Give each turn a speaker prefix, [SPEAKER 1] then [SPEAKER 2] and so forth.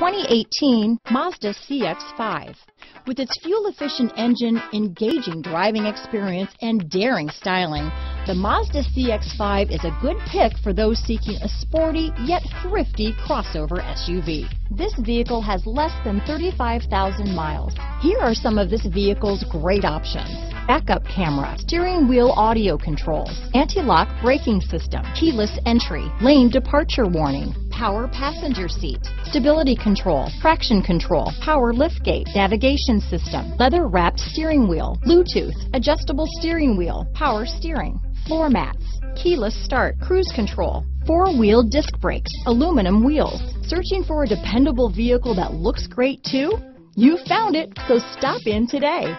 [SPEAKER 1] 2018 Mazda CX-5. With its fuel-efficient engine, engaging driving experience, and daring styling, the Mazda CX-5 is a good pick for those seeking a sporty yet thrifty crossover SUV. This vehicle has less than 35,000 miles. Here are some of this vehicle's great options. Backup camera, steering wheel audio controls, anti-lock braking system, keyless entry, lane departure warning, power passenger seat, stability control, traction control, power liftgate, navigation system, leather wrapped steering wheel, Bluetooth, adjustable steering wheel, power steering, floor mats, keyless start, cruise control, four-wheel disc brakes, aluminum wheels. Searching for a dependable vehicle that looks great too? You found it, so stop in today.